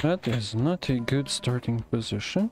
That is not a good starting position.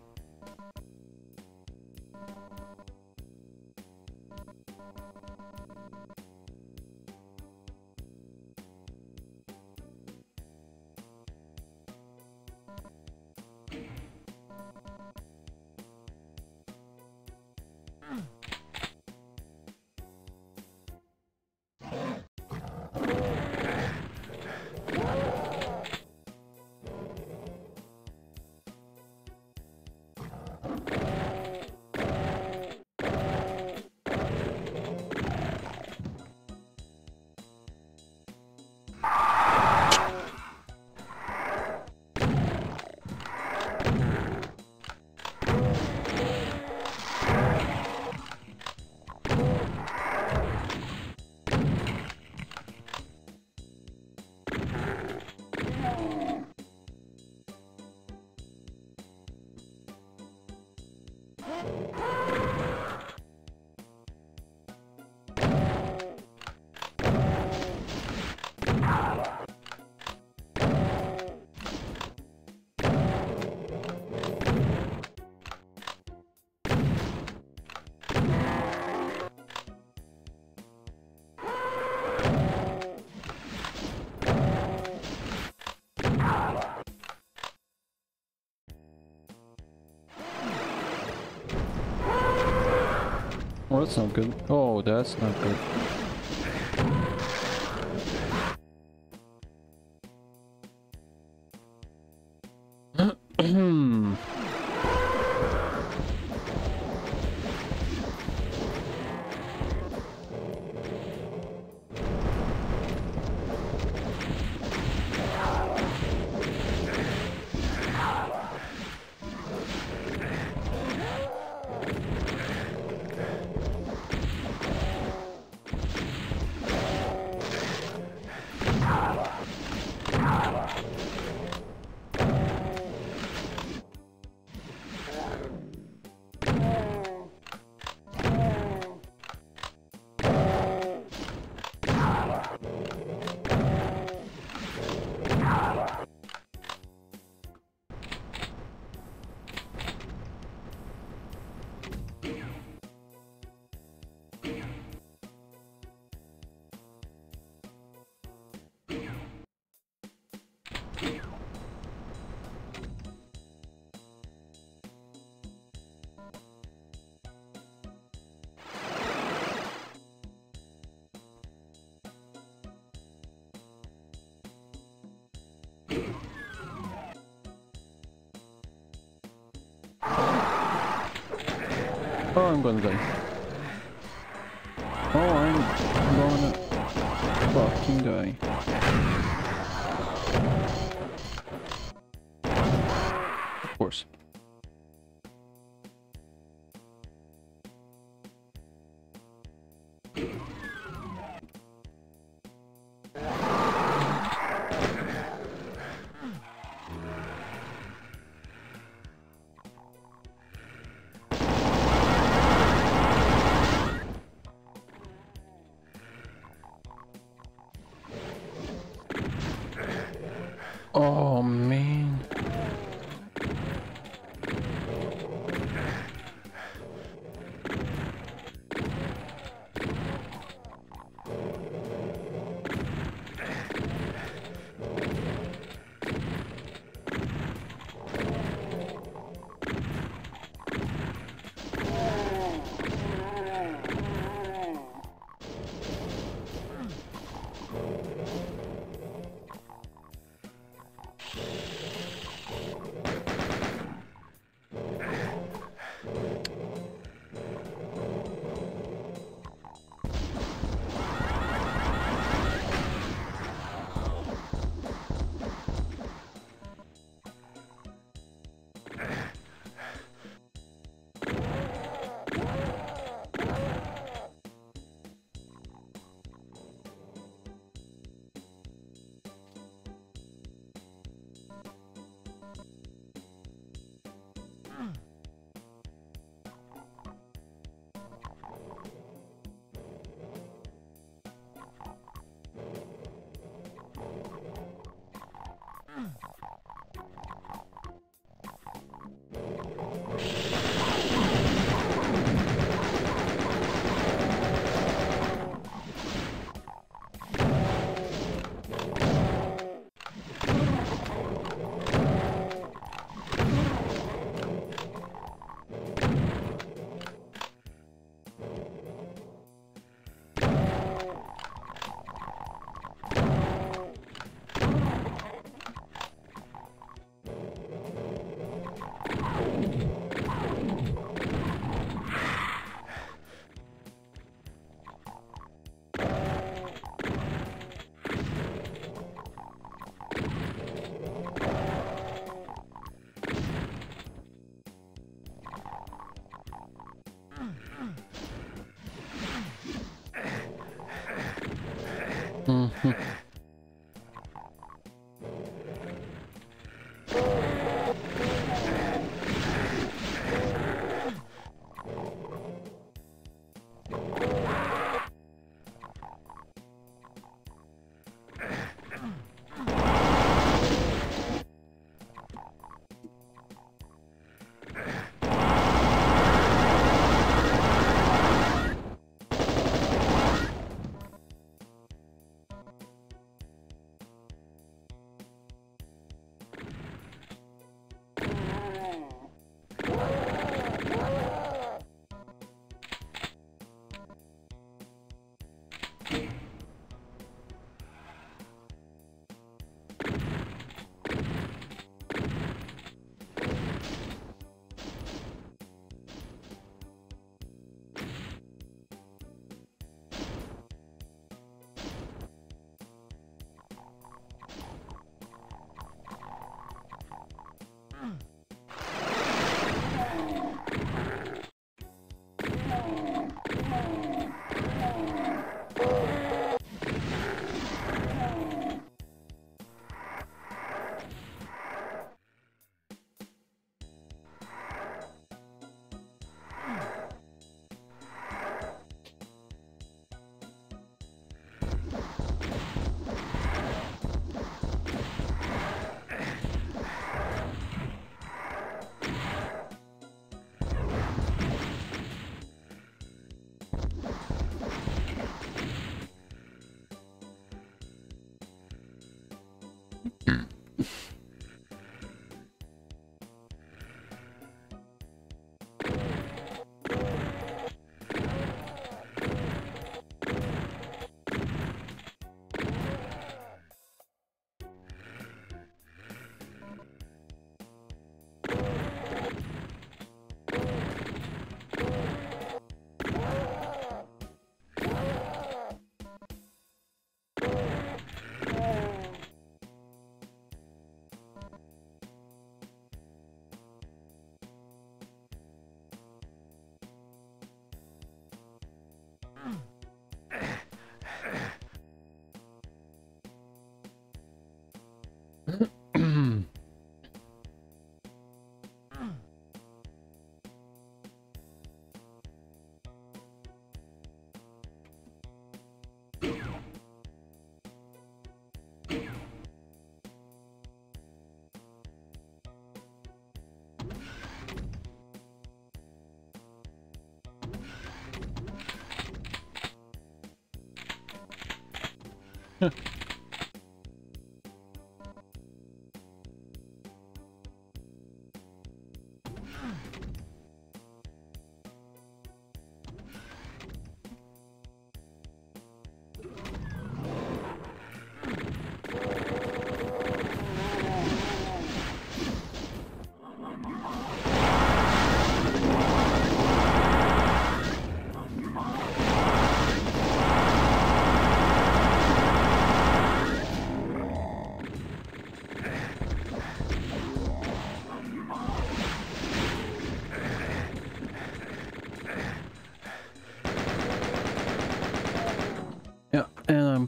Oh, that's not good. Oh, that's not good. Oh, I'm gonna die. Oh, I'm gonna fucking die. Mhm. Yeah,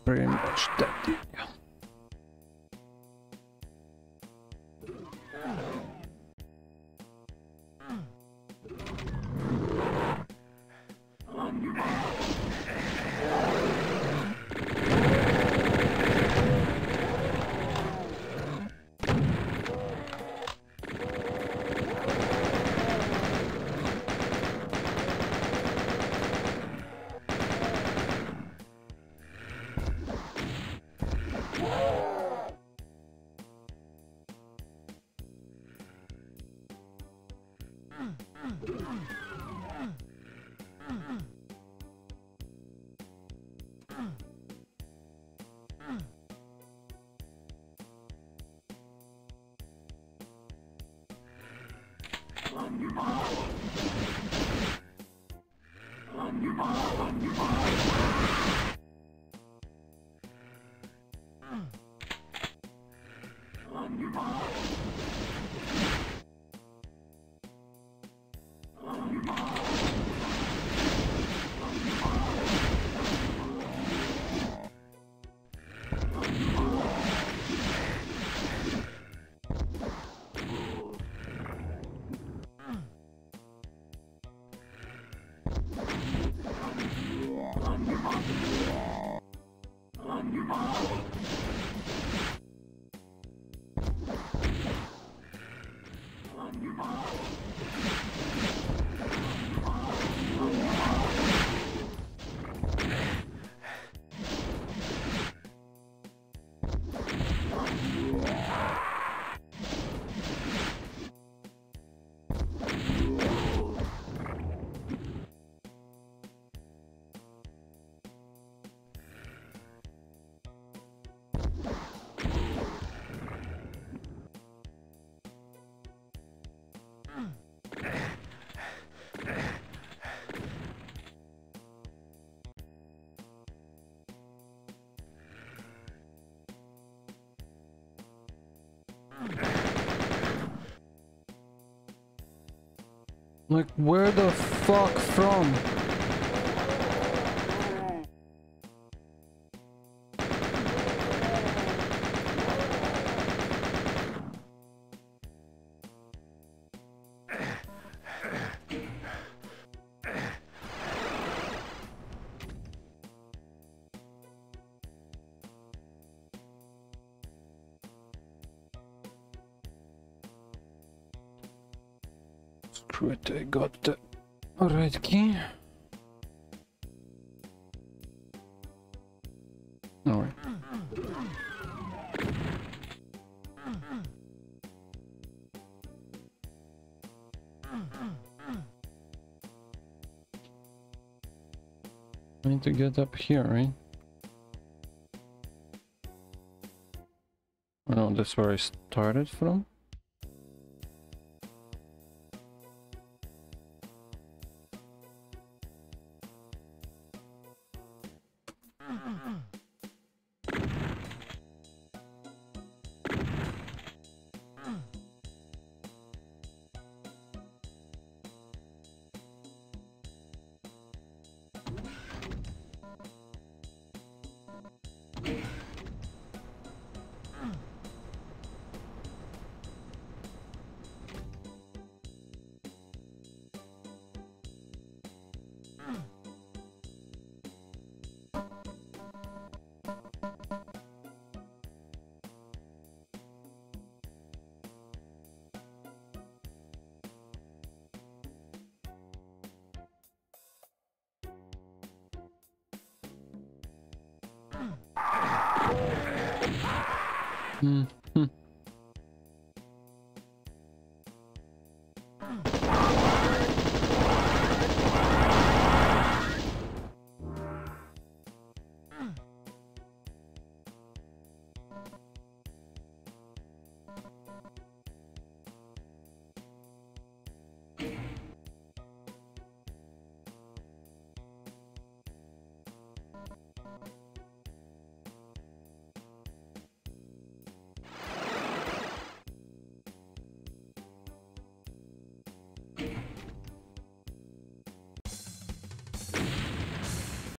Pretty much dead. Yeah. Like, where the fuck from? Screw I got the right key. Alright. I need to get up here, right? Oh no, that's where I started from? Hmm.